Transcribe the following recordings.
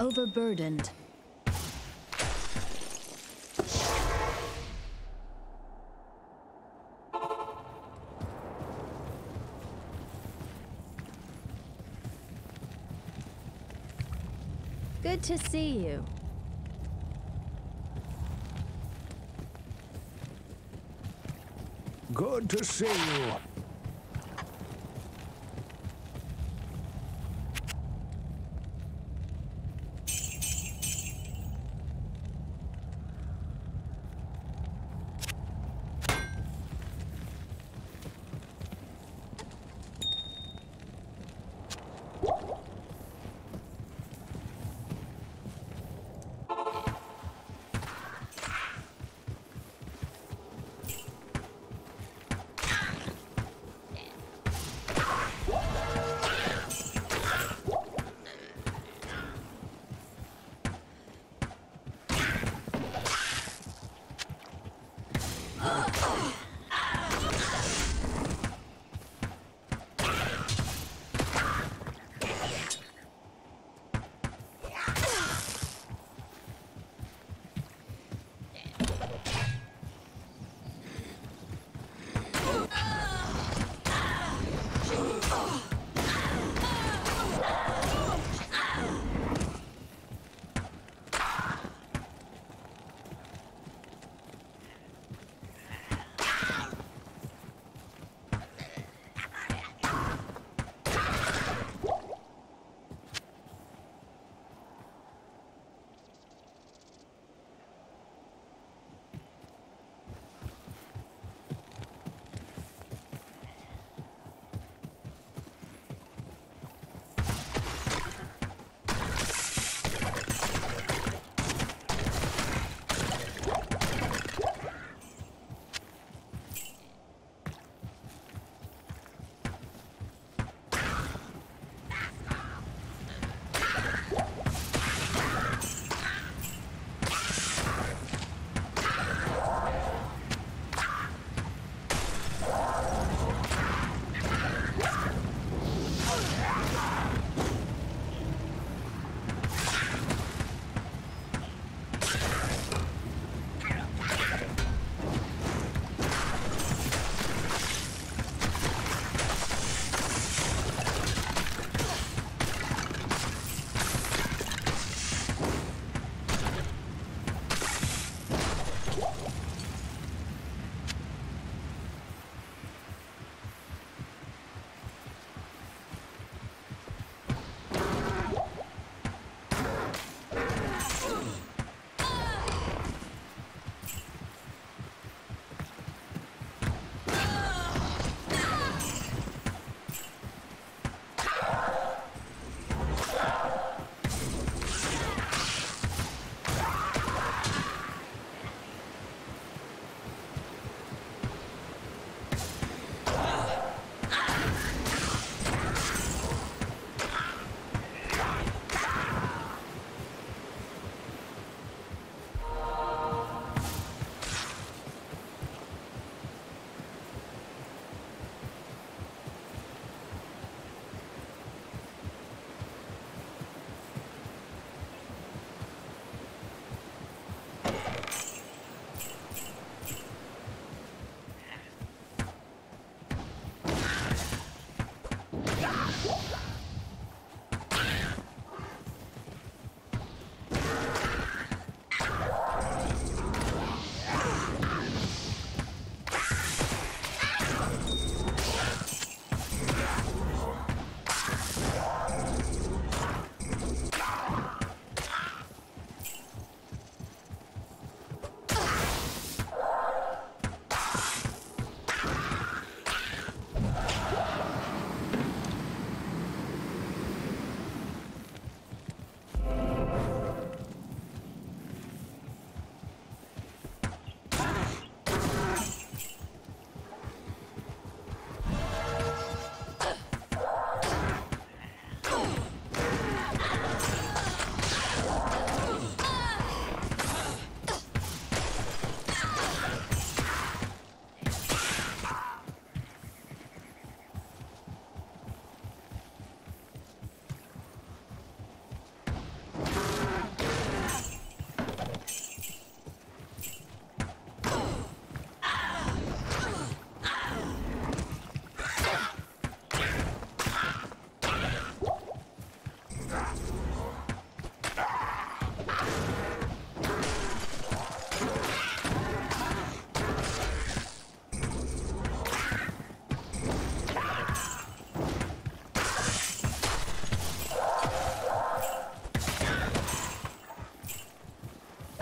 overburdened. Good to see you. Good to see you.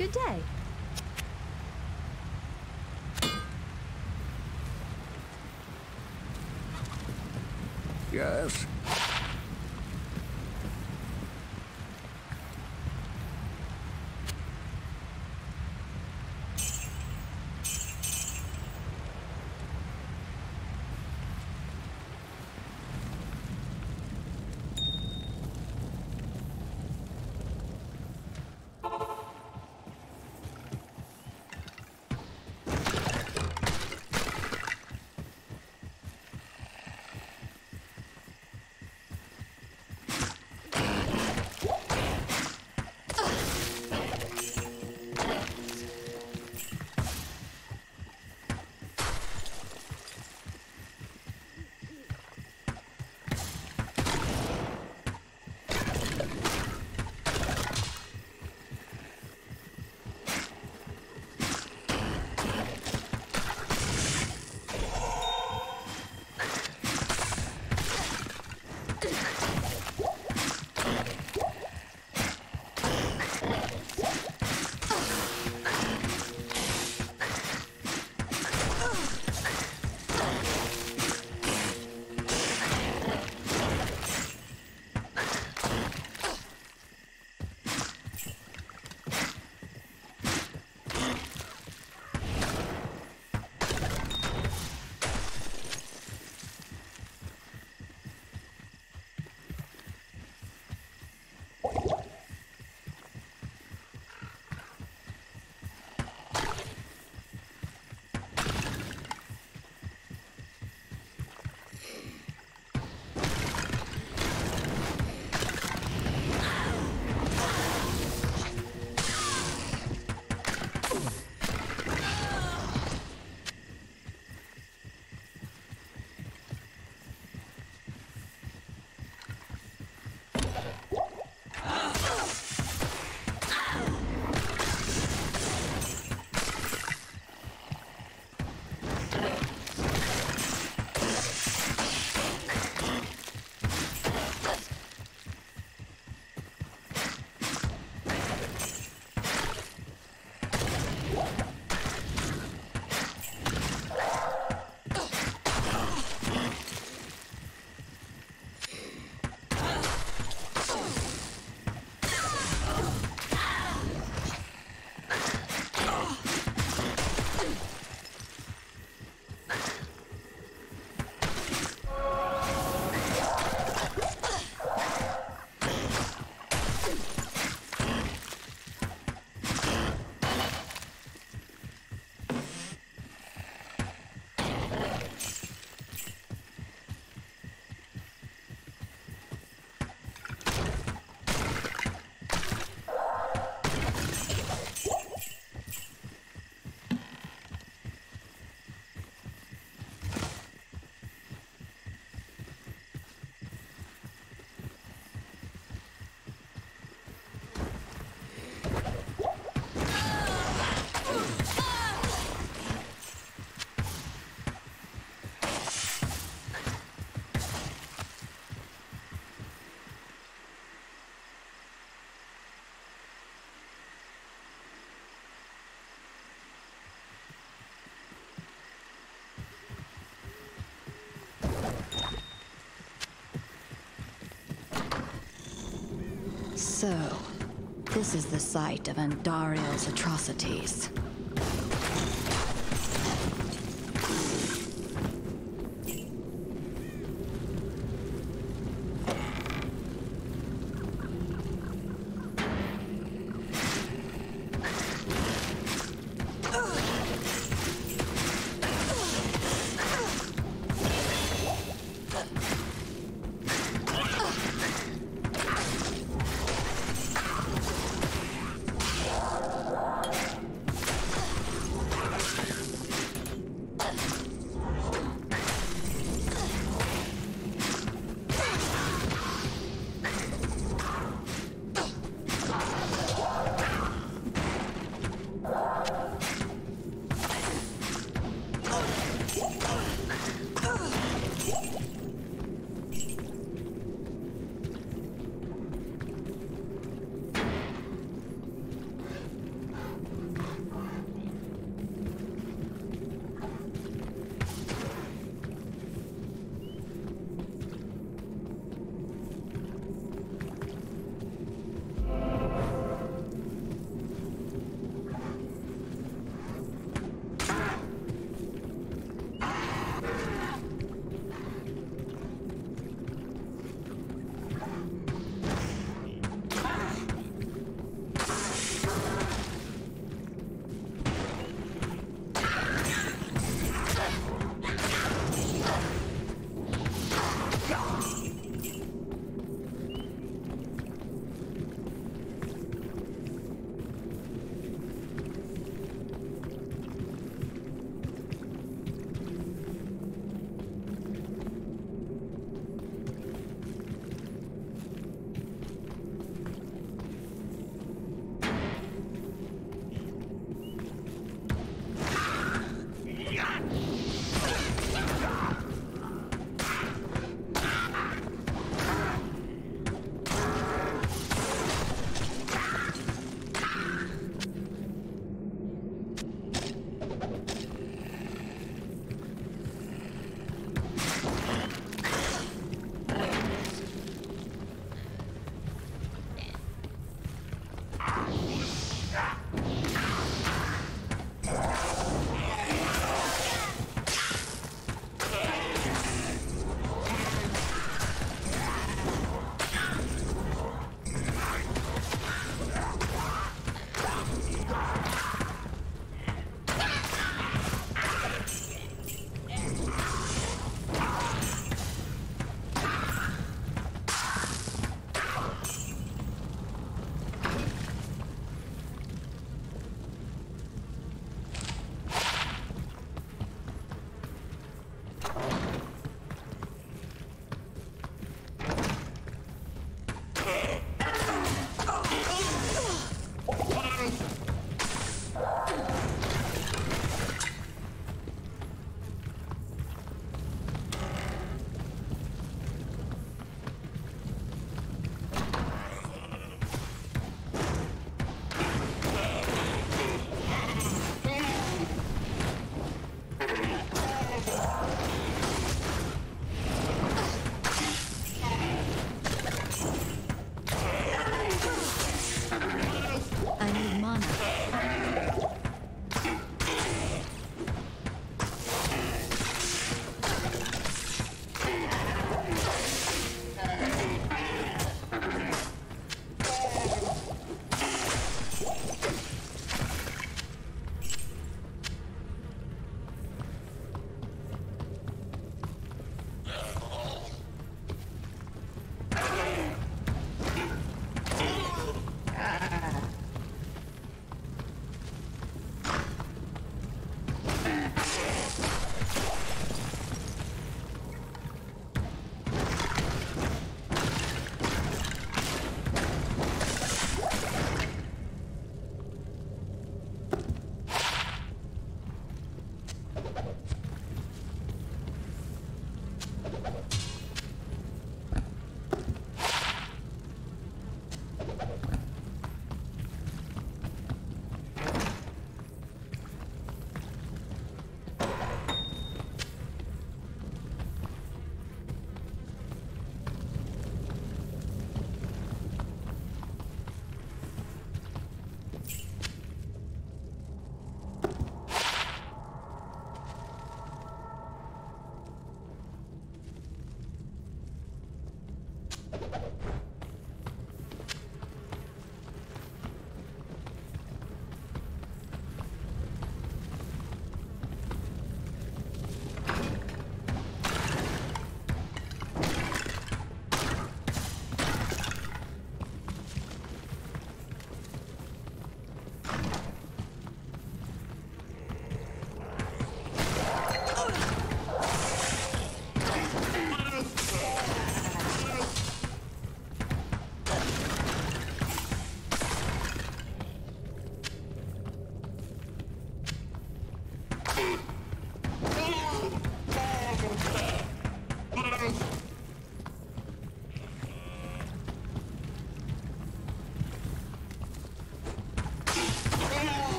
Good day. Yes? So, this is the site of Andariel's atrocities.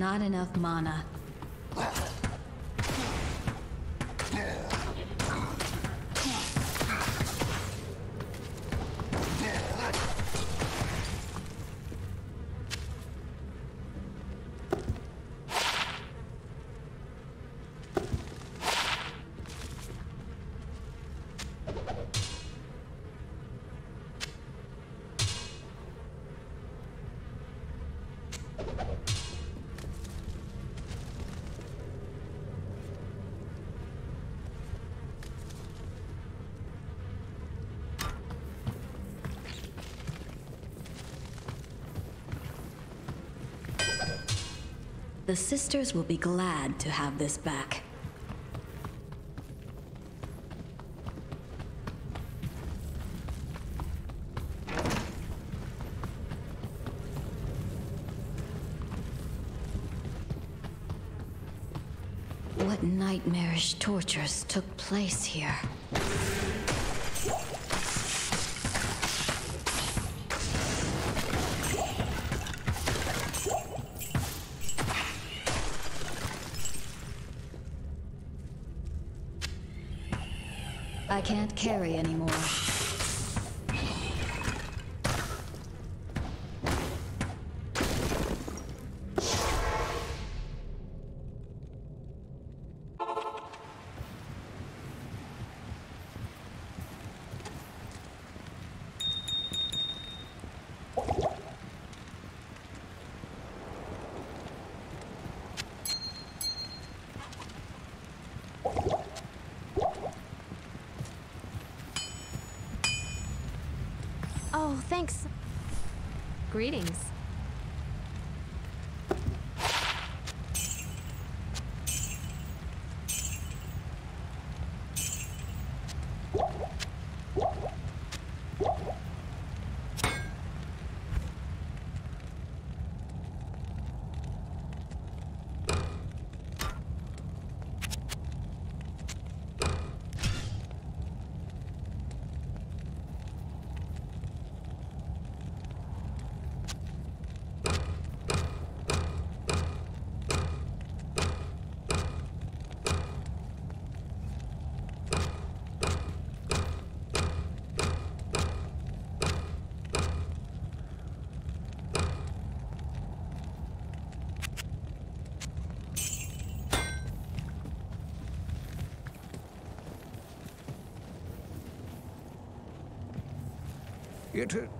Not enough mana. The sisters will be glad to have this back. What nightmarish tortures took place here? Carry anymore. Oh, thanks. Greetings. It.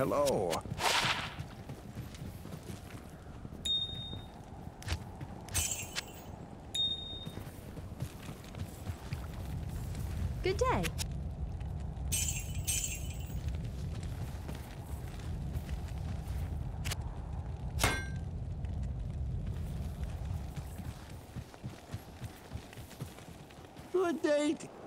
Hello. Good day. Good date